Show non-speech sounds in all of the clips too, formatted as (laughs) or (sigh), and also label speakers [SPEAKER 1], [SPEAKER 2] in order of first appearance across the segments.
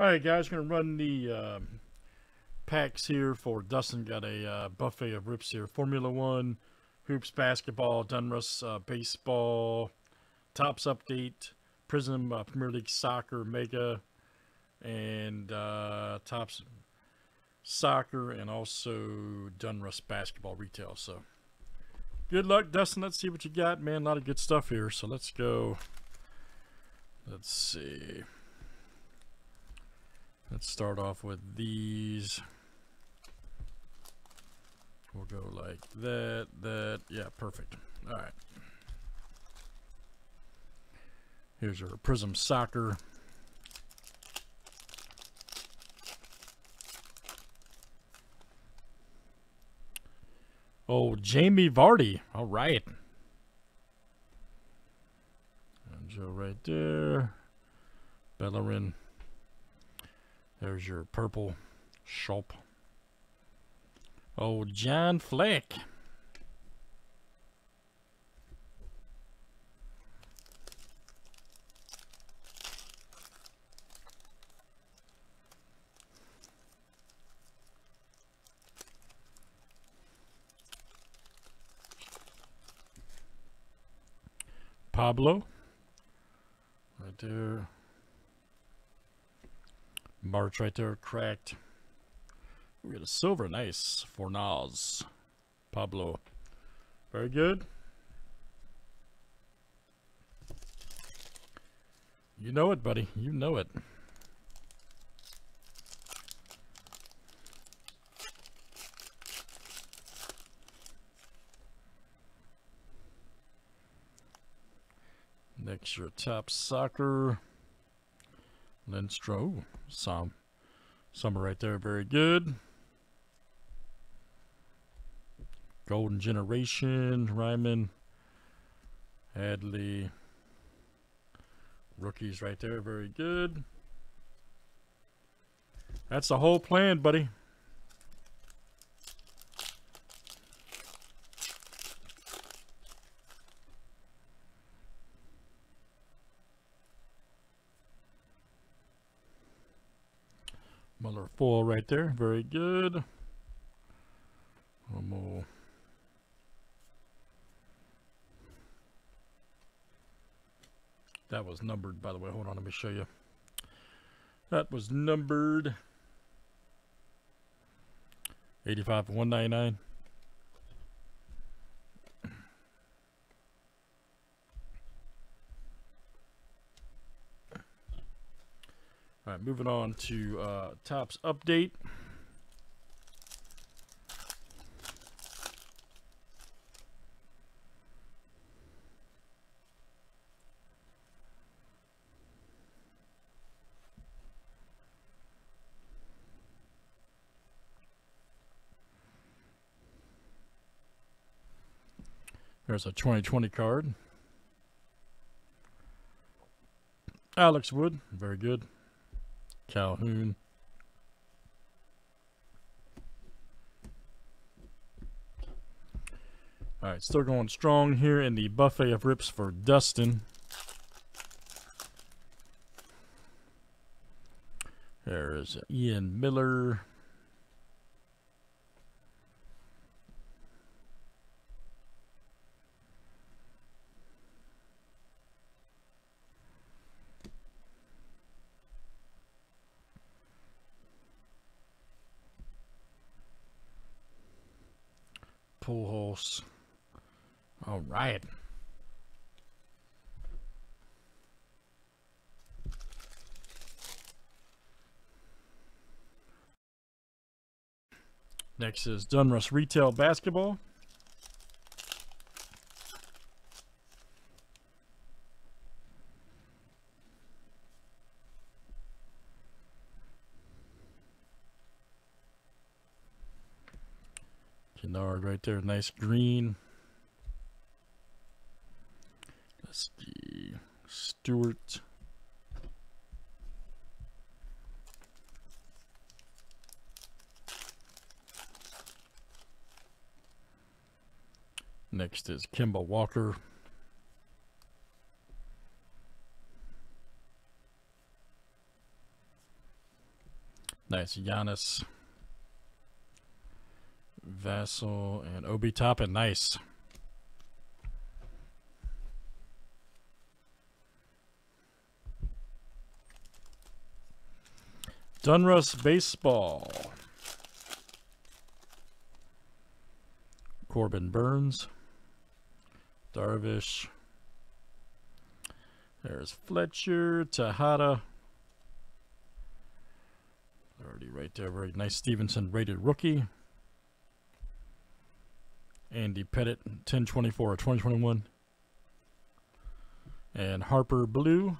[SPEAKER 1] All right, guys, gonna run the um, packs here for Dustin. Got a uh, buffet of rips here: Formula One, hoops, basketball, Donruss uh, baseball, Topps update, Prizm uh, Premier League soccer mega, and uh, Topps soccer, and also Donruss basketball retail. So, good luck, Dustin. Let's see what you got, man. A lot of good stuff here. So let's go. Let's see. Let's start off with these. We'll go like that, that. Yeah, perfect. All right. Here's your Prizm Soccer. Oh, Jamie Vardy. All right. And Joe right there. Bellerin. There's your purple shop. Oh, John Fleck. Pablo. Right there. March right there, cracked. We got a silver, nice. Fornals. Pablo. Very good. You know it, buddy. You know it. Next, your top soccer. Lindstro. Some. Summer right there. Very good. Golden Generation. Ryman. Hadley. Rookies right there. Very good. That's the whole plan, buddy. Foil right there. Very good. One more. That was numbered, by the way. Hold on, let me show you. That was numbered 85 for 199. All right, moving on to uh, Topps update. There's a 2020 card. Alex Wood, very good. Calhoun. All right, still going strong here in the buffet of rips for Dustin. There is Ian Miller. Pujols. All right. Next is Donruss Retail Basketball. Right there, nice green. Let's see, Stewart. Next is Kemba Walker. Nice. Giannis. Vassell and Obi Toppin. Nice. Donruss Baseball. Corbin Burnes. Darvish. There's Fletcher, Tejada. Already right there. Very nice Stevenson rated rookie. Andy Pettitte, 1024 2021. And Harper Blue.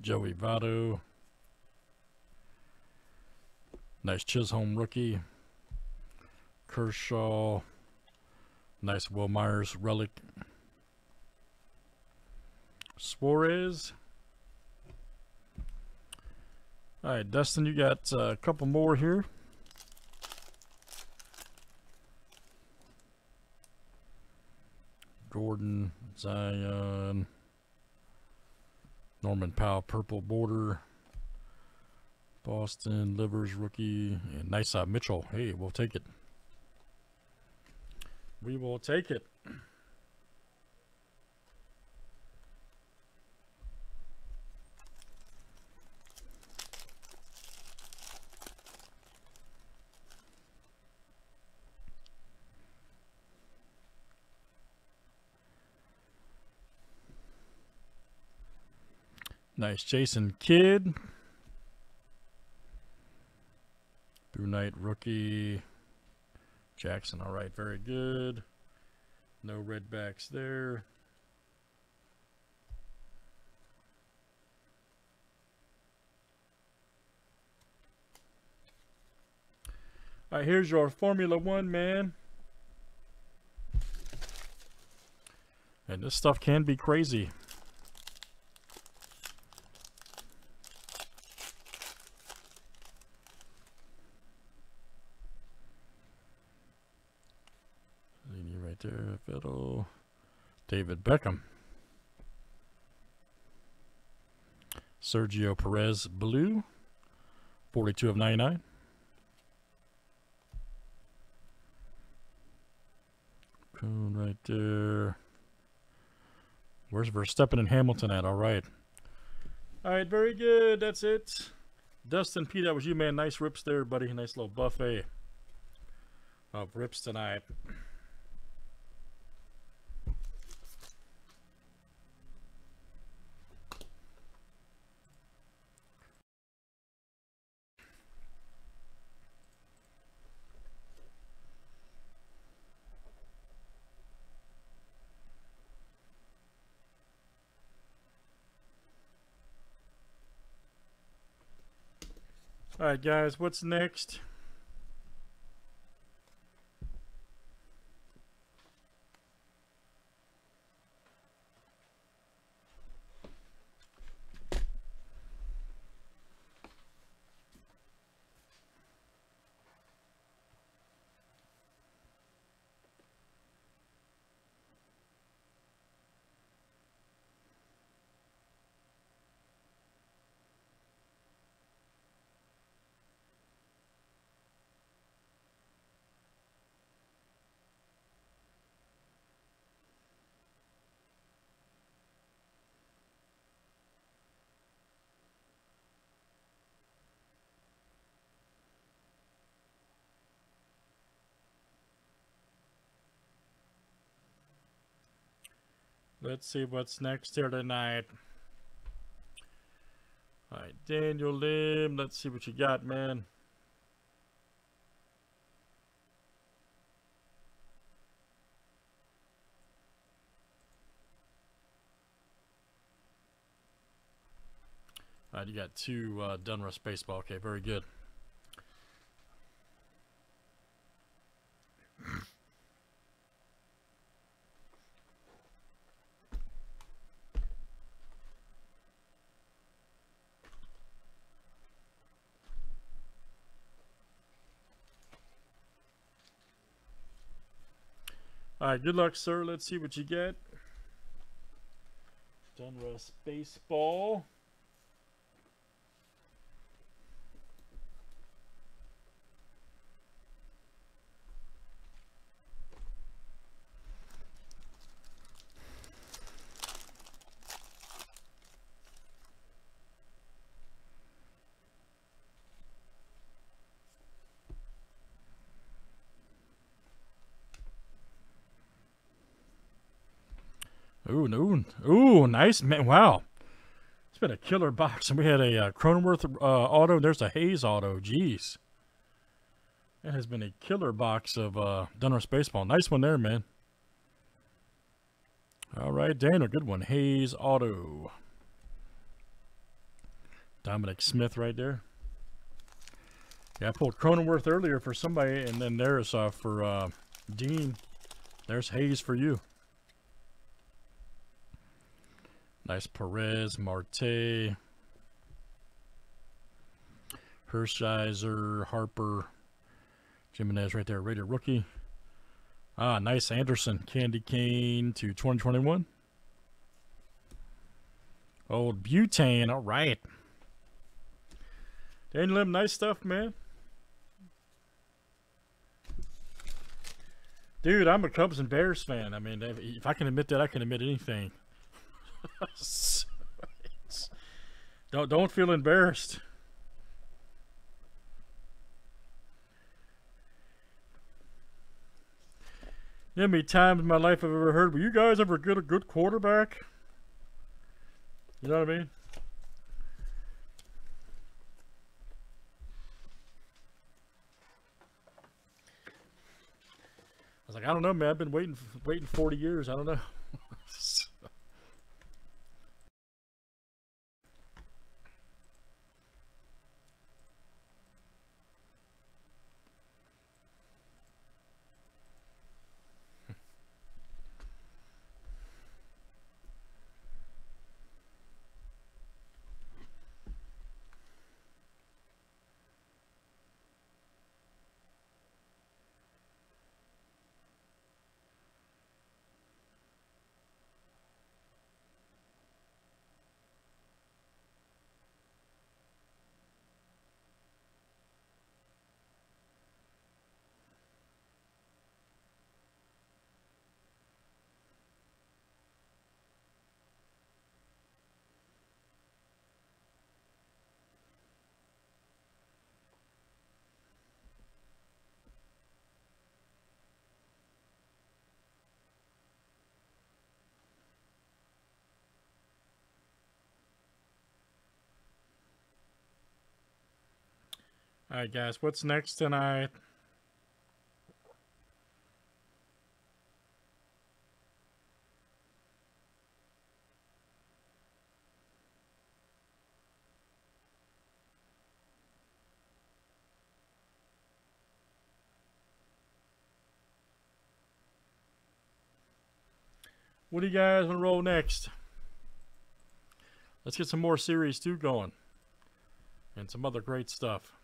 [SPEAKER 1] Joey Votto. Nice Chisholm rookie. Kershaw. Nice Wil Myers relic. Suarez. All right, Dustin, you got uh, a couple more here. Gordon, Zion, Norman Powell, purple border. Boston, Livers rookie, and nice Mitchell. Hey, we'll take it. We will take it. Nice Jason Kidd. Blue Knight rookie. Jackson, all right, very good. No redbacks there. All right, here's your Formula One, man. And this stuff can be crazy. right there. Fiddle. David Beckham. Sergio Perez blue. 42 of 99. Coon right there. Where's Verstappen and Hamilton at? All right. All right, very good. That's it. Dustin P, that was you, man. Nice rips there, buddy. Nice little buffet of rips tonight. Alright guys, what's next? Let's see what's next here tonight. All right, Daniel Lim. Let's see what you got, man. All right, you got two uh, Donruss baseball. Okay, very good. All right, good luck, sir. Let's see what you get. Donruss Baseball. Ooh, ooh, ooh, nice man! Wow, it's been a killer box. And we had a uh, Cronenworth uh, auto. There's a Hayes auto. Jeez, it has been a killer box of uh, Donruss baseball. Nice one there, man. All right, Daniel, good one. Hayes auto. Dominic Smith right there. Yeah, I pulled Cronenworth earlier for somebody, and then there's uh, for uh, Dean. There's Hayes for you. Nice Perez, Marte, Hershiser, Harper, Jimenez right there, rated rookie. Ah, nice Anderson, Candy Cane to 2021. Old Butane, all right. Daniel Lim, nice stuff, man. Dude, I'm a Cubs and Bears fan. I mean, if I can admit that, I can admit anything. (laughs) don't don't feel embarrassed. How many times in my life I've ever heard, "Will you guys ever get a good quarterback?" You know what I mean? I was like, I don't know, man. I've been waiting, waiting 40 years. I don't know. Alright guys, what's next tonight? What do you guys want to roll next? Let's get some more Series 2 going. And some other great stuff.